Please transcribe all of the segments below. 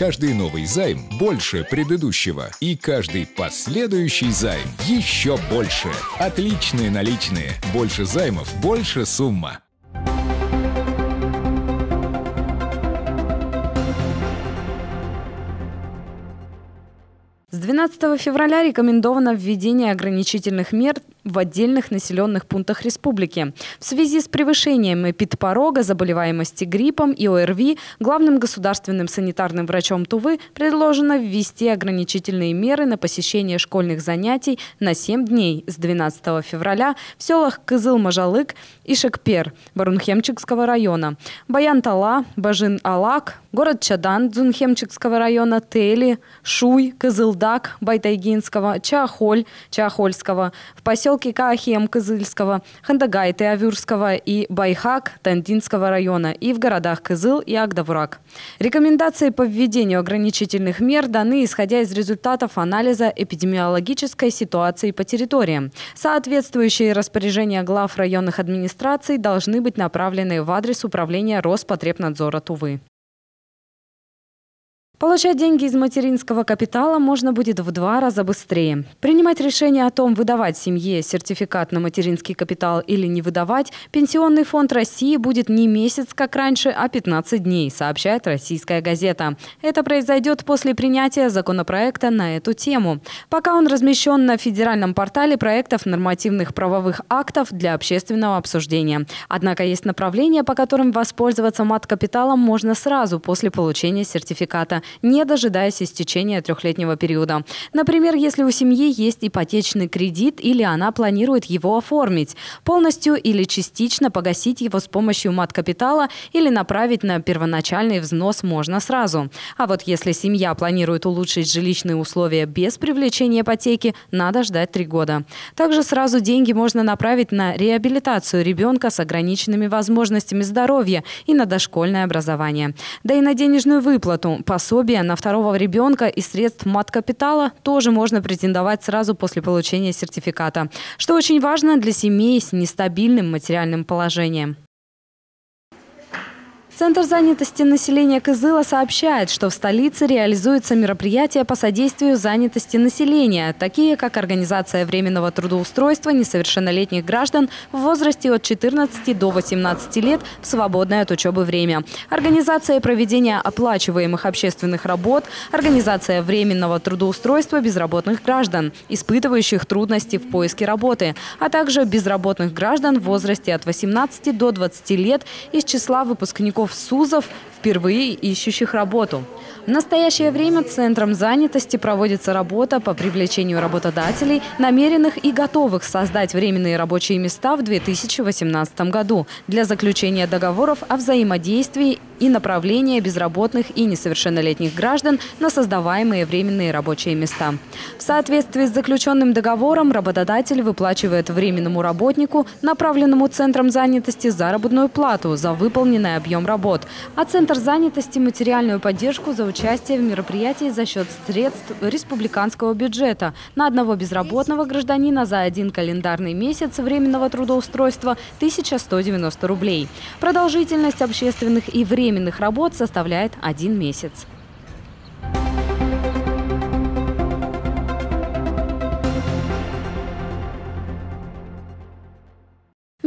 Каждый новый займ больше предыдущего. И каждый последующий займ еще больше. Отличные наличные. Больше займов, больше сумма. С 12 февраля рекомендовано введение ограничительных мер в отдельных населенных пунктах республики. В связи с превышением эпидпорога заболеваемости гриппом и ОРВИ главным государственным санитарным врачом Тувы предложено ввести ограничительные меры на посещение школьных занятий на 7 дней с 12 февраля в селах Кызыл-Мажалык и Шекпер Барунхемчикского района, Баян-Тала, Бажин-Алак, город Чадан Дзунхемчикского района, Тели, Шуй, Кызылдак, Байтайгинского, Чахоль, Чахольского, в поселке поселки Каахем Кызыльского, Хандагайты Авюрского и Байхак Тандинского района и в городах Кызыл и Агдавурак. Рекомендации по введению ограничительных мер даны исходя из результатов анализа эпидемиологической ситуации по территориям. Соответствующие распоряжения глав районных администраций должны быть направлены в адрес управления Роспотребнадзора Тувы. Получать деньги из материнского капитала можно будет в два раза быстрее. Принимать решение о том, выдавать семье сертификат на материнский капитал или не выдавать, Пенсионный фонд России будет не месяц, как раньше, а 15 дней, сообщает российская газета. Это произойдет после принятия законопроекта на эту тему. Пока он размещен на федеральном портале проектов нормативных правовых актов для общественного обсуждения. Однако есть направления, по которым воспользоваться мат-капиталом можно сразу после получения сертификата не дожидаясь истечения трехлетнего периода. Например, если у семьи есть ипотечный кредит или она планирует его оформить, полностью или частично погасить его с помощью мат-капитала или направить на первоначальный взнос можно сразу. А вот если семья планирует улучшить жилищные условия без привлечения ипотеки, надо ждать три года. Также сразу деньги можно направить на реабилитацию ребенка с ограниченными возможностями здоровья и на дошкольное образование. Да и на денежную выплату, пособие пособия на второго ребенка и средств мат-капитала тоже можно претендовать сразу после получения сертификата, что очень важно для семей с нестабильным материальным положением. Центр занятости населения Кызыла сообщает, что в столице реализуются мероприятия по содействию занятости населения, такие как организация временного трудоустройства несовершеннолетних граждан в возрасте от 14 до 18 лет в свободное от учебы время, организация проведения оплачиваемых общественных работ, организация временного трудоустройства безработных граждан, испытывающих трудности в поиске работы, а также безработных граждан в возрасте от 18 до 20 лет из числа выпускников СУЗов, впервые ищущих работу. В настоящее время Центром занятости проводится работа по привлечению работодателей, намеренных и готовых создать временные рабочие места в 2018 году для заключения договоров о взаимодействии и направления безработных и несовершеннолетних граждан на создаваемые временные рабочие места. В соответствии с заключенным договором работодатель выплачивает временному работнику, направленному Центром занятости, заработную плату за выполненный объем работ, а Центр занятости – материальную поддержку за участие в мероприятии за счет средств республиканского бюджета на одного безработного гражданина за один календарный месяц временного трудоустройства 1190 рублей. Продолжительность общественных и временных работ составляет один месяц.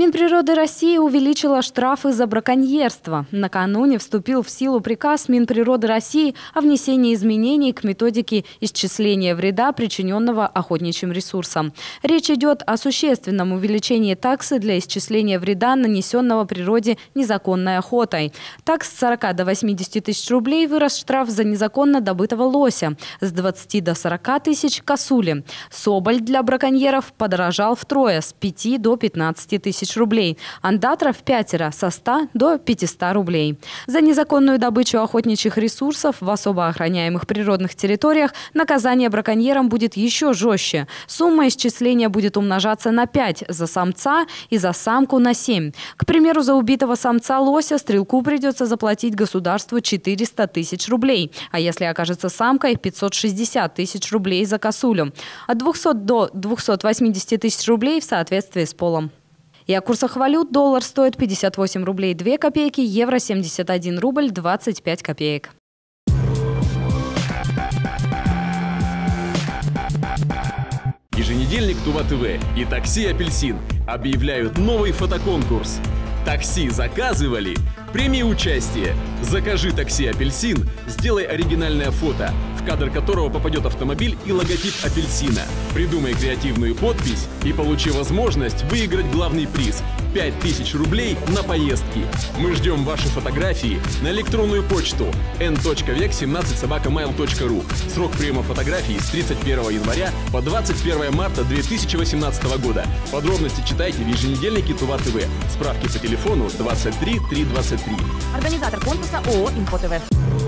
Минприроды России увеличила штрафы за браконьерство. Накануне вступил в силу приказ Минприроды России о внесении изменений к методике исчисления вреда, причиненного охотничьим ресурсам. Речь идет о существенном увеличении таксы для исчисления вреда, нанесенного природе незаконной охотой. Так, с 40 до 80 тысяч рублей вырос штраф за незаконно добытого лося, с 20 до 40 тысяч – косули. Соболь для браконьеров подорожал втрое, с 5 до 15 тысяч тысяч рублей. Андатра в пятеро со 100 до 500 рублей. За незаконную добычу охотничьих ресурсов в особо охраняемых природных территориях наказание браконьерам будет еще жестче. Сумма исчисления будет умножаться на 5 за самца и за самку на 7. К примеру, за убитого самца лося стрелку придется заплатить государству 400 тысяч рублей, а если окажется самкой – 560 тысяч рублей за косулю. От 200 до 280 тысяч рублей в соответствии с полом. И о курсах валют доллар стоит 58 рублей 2 копейки, евро 71 рубль 25 копеек. Еженедельник Тува ТВ и такси Апельсин объявляют новый фотоконкурс. Такси заказывали – Прими участие. Закажи такси «Апельсин», сделай оригинальное фото, в кадр которого попадет автомобиль и логотип апельсина. Придумай креативную подпись и получи возможность выиграть главный приз – 5000 рублей на поездки. Мы ждем ваши фотографии на электронную почту n.vec17собакамайл.ру. Срок приема фотографий с 31 января по 21 марта 2018 года. Подробности читайте в еженедельнике Тува ТВ. Справки по телефону 23 323. Организатор конкурса ООО «Инфо ТВ».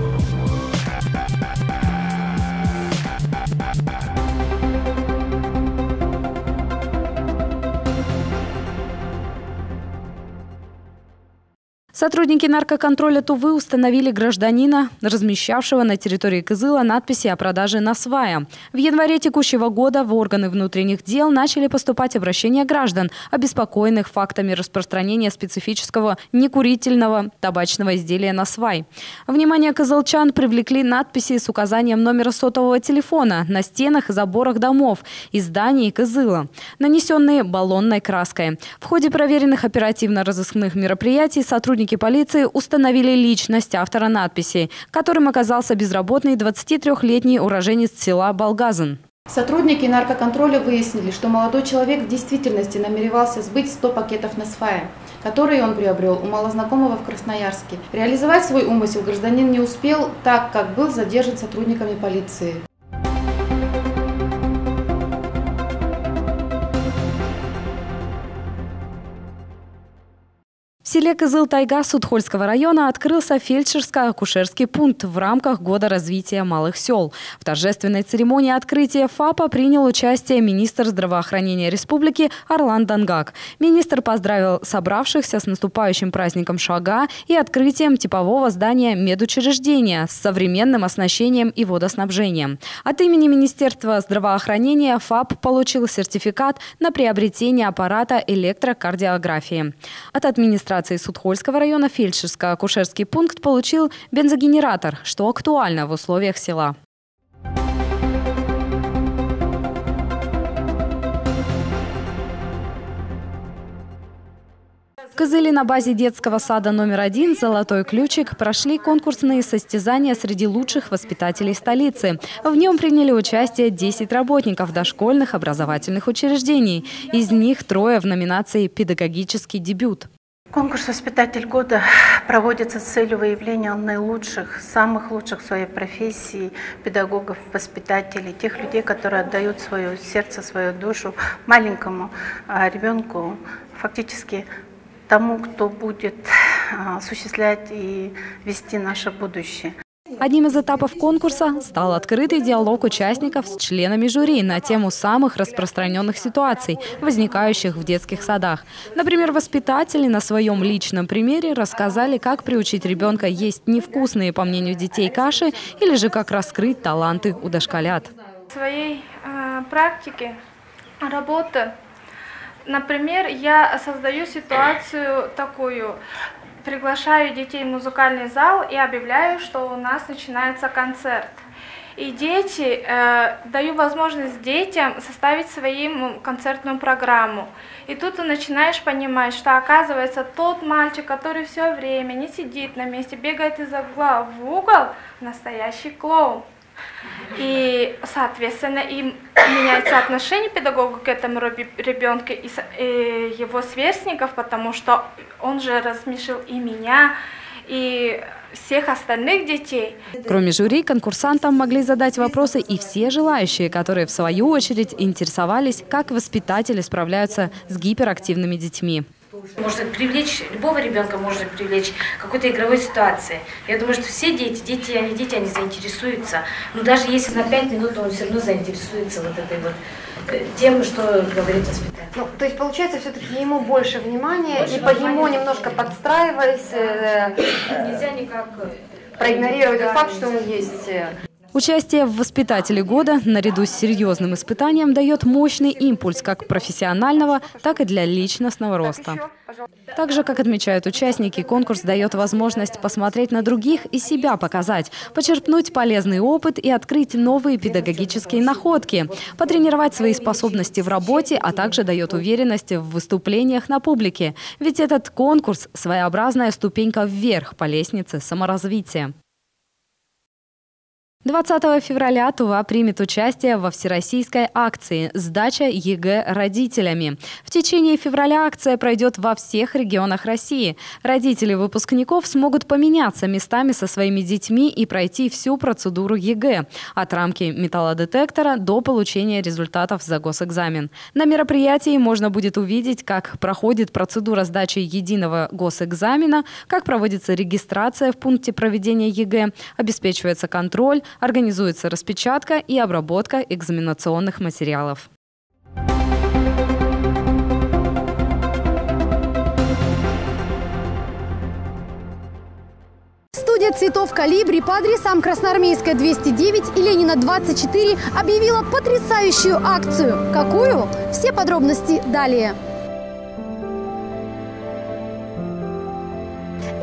Сотрудники наркоконтроля Тувы установили гражданина, размещавшего на территории Кызыла надписи о продаже насвая. В январе текущего года в органы внутренних дел начали поступать обращения граждан, обеспокоенных фактами распространения специфического некурительного табачного изделия насвай. Внимание кызылчан привлекли надписи с указанием номера сотового телефона на стенах и заборах домов и зданий Кызыла, нанесенные баллонной краской. В ходе проверенных оперативно-розыскных мероприятий сотрудники Сотрудники полиции установили личность автора надписи, которым оказался безработный 23-летний уроженец села Болгазан. Сотрудники наркоконтроля выяснили, что молодой человек в действительности намеревался сбыть 100 пакетов Насфая, которые он приобрел у малознакомого в Красноярске. Реализовать свой умысел гражданин не успел, так как был задержан сотрудниками полиции. Селе Кызыл-Тайга Судхольского района открылся фельдшерско-акушерский пункт в рамках Года развития малых сел. В торжественной церемонии открытия ФАПа принял участие министр здравоохранения республики Орлан Дангак. Министр поздравил собравшихся с наступающим праздником Шага и открытием типового здания медучреждения с современным оснащением и водоснабжением. От имени Министерства здравоохранения ФАП получил сертификат на приобретение аппарата электрокардиографии. От администрации администрации Судхольского района фельдшерско-акушерский пункт получил бензогенератор, что актуально в условиях села. В Кызыле на базе детского сада номер один «Золотой ключик» прошли конкурсные состязания среди лучших воспитателей столицы. В нем приняли участие 10 работников дошкольных образовательных учреждений. Из них трое в номинации «Педагогический дебют». Конкурс «Воспитатель года» проводится с целью выявления наилучших, самых лучших в своей профессии педагогов, воспитателей, тех людей, которые отдают свое сердце, свою душу маленькому а, ребенку, фактически тому, кто будет а, осуществлять и вести наше будущее. Одним из этапов конкурса стал открытый диалог участников с членами жюри на тему самых распространенных ситуаций, возникающих в детских садах. Например, воспитатели на своем личном примере рассказали, как приучить ребенка есть невкусные, по мнению детей, каши или же как раскрыть таланты у дошколят. В своей э, практике работы, например, я создаю ситуацию такую приглашаю детей в музыкальный зал и объявляю, что у нас начинается концерт. И дети, э, даю возможность детям составить своим концертную программу. И тут ты начинаешь понимать, что оказывается тот мальчик, который все время не сидит на месте, бегает из угла в угол, настоящий клоун. И, соответственно, и меняется отношение педагога к этому ребенку и его сверстников, потому что он же размешил и меня, и всех остальных детей. Кроме жюри, конкурсантам могли задать вопросы и все желающие, которые в свою очередь интересовались, как воспитатели справляются с гиперактивными детьми. Можно привлечь, любого ребенка можно привлечь какой-то игровой ситуации. Я думаю, что все дети, дети, они дети, они заинтересуются. Но даже если на пять минут он все равно заинтересуется вот этой вот э, тем, что говорит воспитатель. Ну, то есть получается все-таки ему больше внимания больше и под него немножко подстраиваясь. Э, Нельзя никак проигнорировать тот факт, что он есть. Участие в «Воспитателе года» наряду с серьезным испытанием дает мощный импульс как профессионального, так и для личностного роста. Так же, как отмечают участники, конкурс дает возможность посмотреть на других и себя показать, почерпнуть полезный опыт и открыть новые педагогические находки, потренировать свои способности в работе, а также дает уверенность в выступлениях на публике. Ведь этот конкурс – своеобразная ступенька вверх по лестнице саморазвития. 20 февраля Тува примет участие во всероссийской акции «Сдача ЕГЭ родителями». В течение февраля акция пройдет во всех регионах России. Родители выпускников смогут поменяться местами со своими детьми и пройти всю процедуру ЕГЭ – от рамки металлодетектора до получения результатов за госэкзамен. На мероприятии можно будет увидеть, как проходит процедура сдачи единого госэкзамена, как проводится регистрация в пункте проведения ЕГЭ, обеспечивается контроль, организуется распечатка и обработка экзаменационных материалов. Студия цветов «Калибри» по адресам Красноармейская, 209 и Ленина, 24 объявила потрясающую акцию. Какую? Все подробности далее.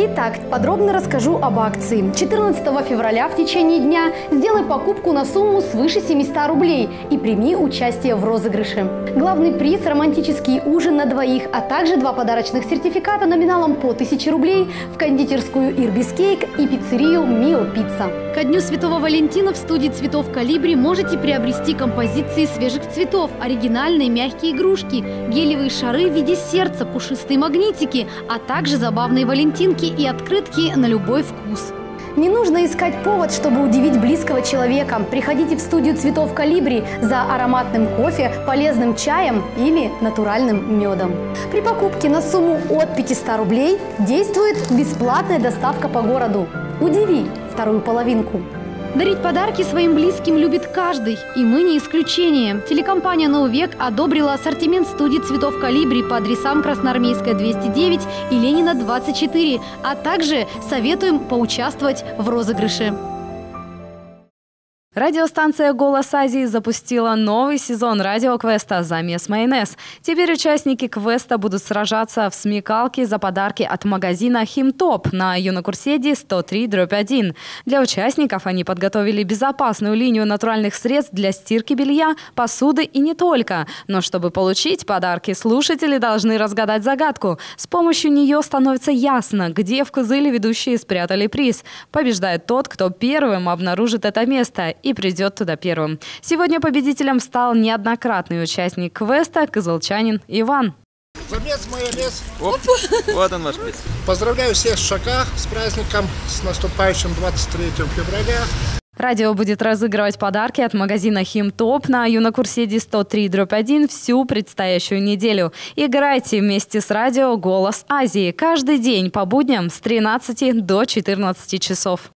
Итак, подробно расскажу об акции. 14 февраля в течение дня сделай покупку на сумму свыше 700 рублей и прими участие в розыгрыше. Главный приз – романтический ужин на двоих, а также два подарочных сертификата номиналом по 1000 рублей в кондитерскую «Ирбис Кейк» и пиццерию «Мио Пицца». Ко Дню Святого Валентина в студии цветов «Калибри» можете приобрести композиции свежих цветов, оригинальные мягкие игрушки, гелевые шары в виде сердца, пушистые магнитики, а также забавные валентинки и открытки на любой вкус. Не нужно искать повод, чтобы удивить близкого человека. Приходите в студию цветов «Калибри» за ароматным кофе, полезным чаем или натуральным медом. При покупке на сумму от 500 рублей действует бесплатная доставка по городу. Удиви вторую половинку. Дарить подарки своим близким любит каждый, и мы не исключение. Телекомпания «Новый век» одобрила ассортимент студий цветов «Калибри» по адресам Красноармейская, 209 и Ленина, 24, а также советуем поучаствовать в розыгрыше. Радиостанция «Голос Азии» запустила новый сезон радиоквеста «Замес майонез». Теперь участники квеста будут сражаться в смекалке за подарки от магазина «Химтоп» на юнокурседе 103-1. Для участников они подготовили безопасную линию натуральных средств для стирки белья, посуды и не только. Но чтобы получить подарки, слушатели должны разгадать загадку. С помощью нее становится ясно, где в Кызыле ведущие спрятали приз. Побеждает тот, кто первым обнаружит это место и придет туда первым. Сегодня победителем стал неоднократный участник квеста казалчанин Иван. Замес майонез. Оп, вот он ваш приз. Поздравляю всех в Шаках с праздником, с наступающим 23 февраля. Радио будет разыгрывать подарки от магазина Химтоп на Юнокурседе 103 дробь 1 всю предстоящую неделю. Играйте вместе с радио «Голос Азии» каждый день по будням с 13 до 14 часов.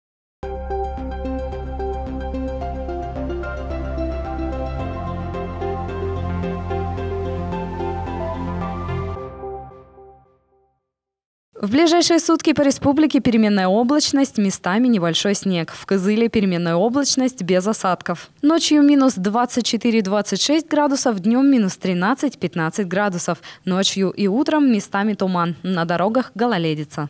В ближайшие сутки по республике переменная облачность, местами небольшой снег. В Кызыле переменная облачность без осадков. Ночью минус 24-26 градусов, днем минус 13-15 градусов. Ночью и утром местами туман. На дорогах гололедица.